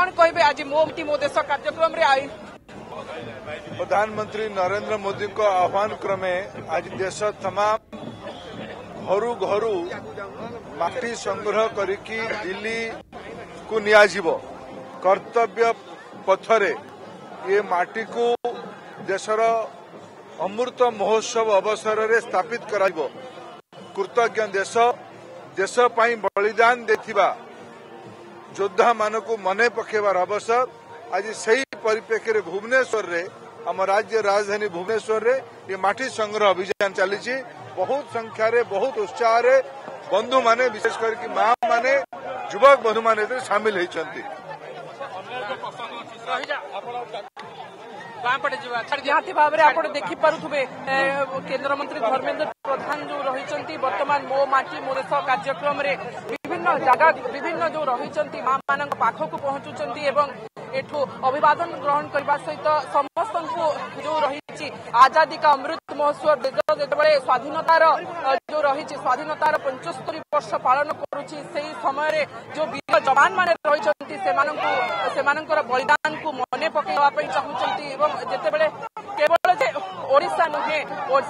कौन कहबे आज मो मिट्टी मो देश कार्यक्रम प्रधानमंत्री नरेन्द्र मोदी को आह्वान क्रमे आज देश तमाम घर घर माटी संग्रह करके दिल्ली को नियाजिब कर्तव्य पथरे ये माटी को देशर अमृत महोत्सव अवसर रे स्थापित कर कृतज्ञ देश देश बलिदान देथिबा योद्धा मान को मन पकेबार अवसर आज से परिप्रेक्षी में भुवनेश्वर से आम राज्य राजधानी भुवनेश्वर से मटी संग्रह अभियान चली बहुत संख्या रे बहुत उत्साह रे बंधु मान विशेषकर माँ मैंने युवक बंधु मान सामिल देखिपे धर्मेन्द्र प्रधान जो रही वर्तमान मो मटी मो कार्यक्रम বিভিন্ন জায়গা বিভিন্ন ଯେଉଁ ରହିଛନ୍ତି ମାମାନଙ୍କ ପାଖକୁ ପହଞ୍ଚୁଛନ୍ତି ଏବଂ ଏଠୁ ଅଭିବାଦନ ଗ୍ରହଣ କରିବା ସହିତ ସମସ୍ତଙ୍କୁ ଯେଉଁ ରହିଛି ଆଜାଦି କା ଅମୃତ ମହୋତ୍ସବ ଦେଶ ଯେତେବେଳେ ସ୍ୱାଧୀନତାର ଯେଉଁ ରହିଛି ସ୍ୱାଧୀନତାର ପଞ୍ଚସ୍ତରୀ ବର୍ଷ ପାଳନ କରୁଛି ସେହି ସମୟରେ ଯେଉଁ ବୀର ଯବାନମାନେ ରହିଛନ୍ତି ସେମାନଙ୍କୁ ସେମାନଙ୍କର ବଳିଦାନକୁ ମନେ ପକାଇବା ପାଇଁ ଚାହୁଁଛନ୍ତି ଏବଂ ଯେତେବେଳେ କେବଳ ଯେ ଓଡ଼ିଶା ନୁହେଁ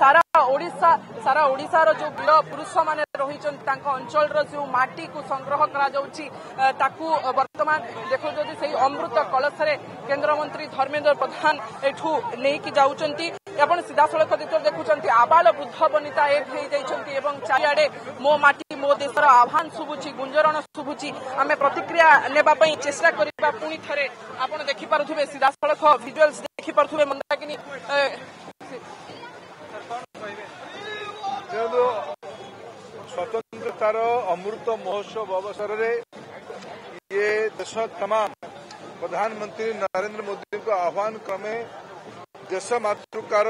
ସାରା ଓଡ଼ିଶା ସାରା ଓଡ଼ିଶାର ଯେଉଁ ବୀର ପୁରୁଷମାନେ ରହିଛନ୍ତି ତାଙ୍କ ଅଞ୍ଚଳର ଯେଉଁ ମାଟିକୁ ସଂଗ୍ରହ କରାଯାଉଛି ତାକୁ ବର୍ତ୍ତମାନ ଦେଖୁଛନ୍ତି ସେହି ଅମୃତ କଳସରେ କେନ୍ଦ୍ରମନ୍ତ୍ରୀ ଧର୍ମେନ୍ଦ୍ର ପ୍ରଧାନ ଏଠୁ ନେଇକି ଯାଉଛନ୍ତି ଆପଣ ସିଧାସଳଖ ଚିତ୍ର ଦେଖୁଛନ୍ତି ଆବାଳ ବୃଦ୍ଧ ବନିତା ଏ ହୋଇଯାଇଛନ୍ତି ଏବଂ ଚାରିଆଡ଼େ ମୋ ମାଟି ମୋ ଦେଶର ଆହ୍ୱାନ ଶୁଭୁଛି ଗୁଞ୍ଜରଣ ଶୁଭୁଛି ଆମେ ପ୍ରତିକ୍ରିୟା ନେବା ପାଇଁ ଚେଷ୍ଟା କରିବା ପୁଣି ଥରେ ଆପଣ ଦେଖିପାରୁଥିବେ ସିଧାସଳଖ ଭିଜୁଆଲ୍ସ ଦେଖିପାରୁଥିବେ ମନ୍ଦାକିନୀ ସ୍ୱାଧୀନତାର ଅମୃତ ମହୋତ୍ସବ ଅବସରରେ ଇଏ ଦେଶ ତମାମ ପ୍ରଧାନମନ୍ତ୍ରୀ ନରେନ୍ଦ୍ର ମୋଦିଙ୍କ ଆହ୍ୱାନ କ୍ରମେ ଦେଶ ମାତୃକାର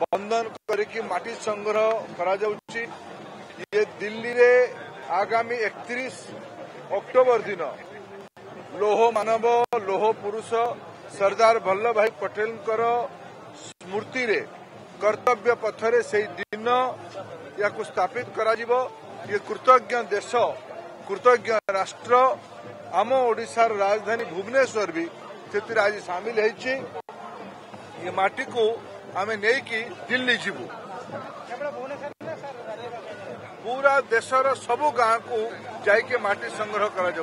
ବନ୍ଦନ କରିକି ମାଟି ସଂଗ୍ରହ କରାଯାଉଛି ଇଏ ଦିଲ୍ଲୀରେ ଆଗାମୀ ଏକତିରିଶ ଅକ୍ଟୋବର ଦିନ ଲୌହ ମାନବ ଲୌହ ପୁରୁଷ ସର୍ଦ୍ଦାର ବଲ୍ଲଭ ଭାଇ ପଟେଲଙ୍କର ସ୍ମୃତିରେ କର୍ତ୍ତବ୍ୟ ପଥରେ ସେହି ଦିନ ଏହାକୁ ସ୍ଥାପିତ କରାଯିବ ये कृतज्ञ देश कृतज्ञ राष्ट्र आम ओडार राजधानी भुवनेश्वर भी से आज सामिल ये माटी को आम नहीं दिल्ली जीव पूरा देशर सबु गांव को जाके मटी संग्रह कर